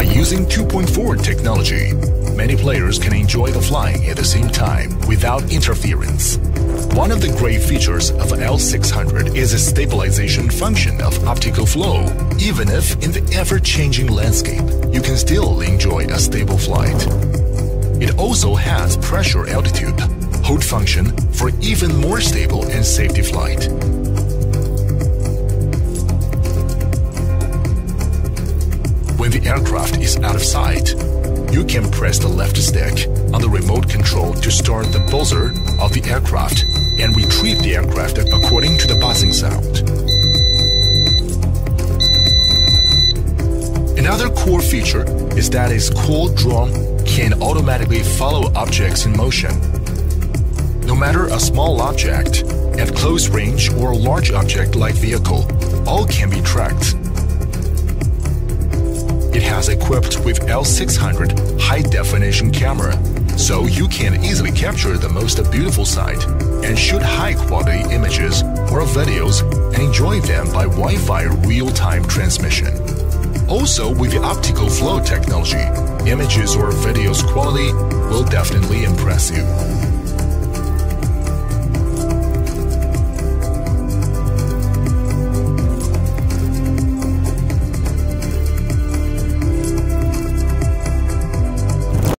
By using 2.4 technology, many players can enjoy the flying at the same time without interference. One of the great features of L600 is a stabilization function of optical flow. Even if in the ever-changing landscape, you can still enjoy a stable flight. It also has pressure altitude, hold function for even more stable and safety flight. When the aircraft is out of sight, you can press the left stick on the remote control to start the buzzer of the aircraft and retrieve the aircraft according to the buzzing sound. Another core feature is that its cool drone can automatically follow objects in motion. No matter a small object, at close range or a large object like vehicle, all can be tracked equipped with L600 high-definition camera, so you can easily capture the most beautiful sight and shoot high-quality images or videos and enjoy them by Wi-Fi real-time transmission. Also, with the optical flow technology, images or videos quality will definitely impress you.